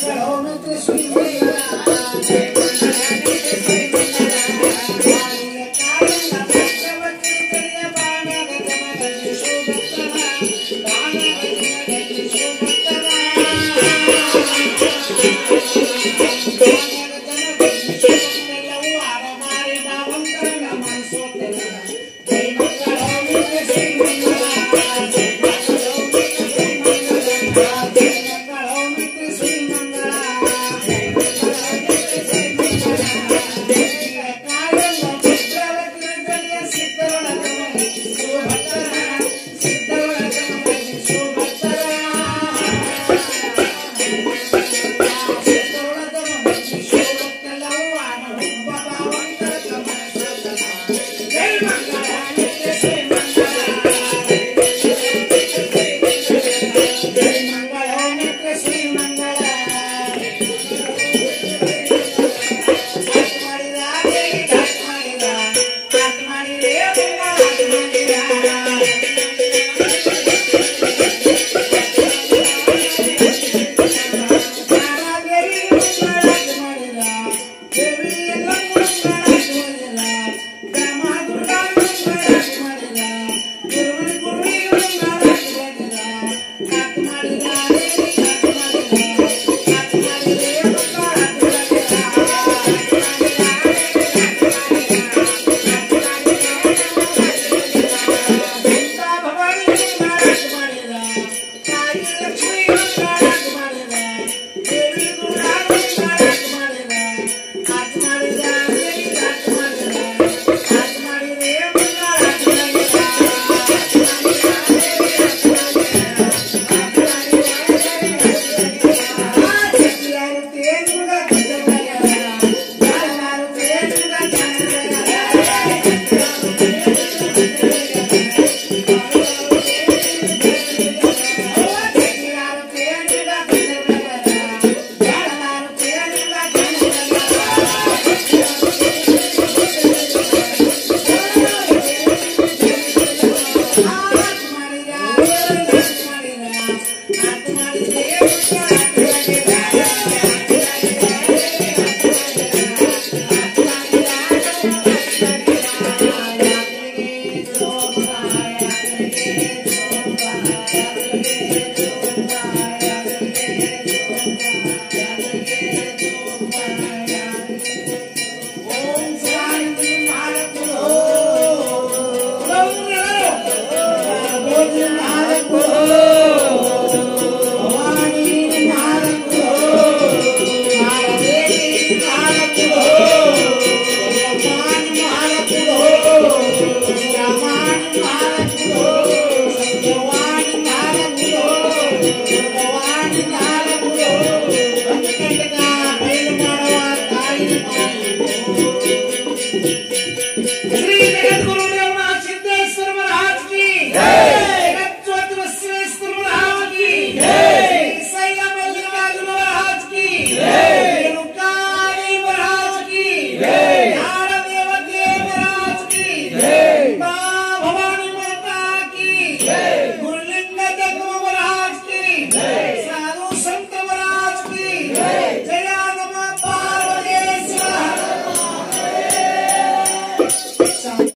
Tell me this we. Oh!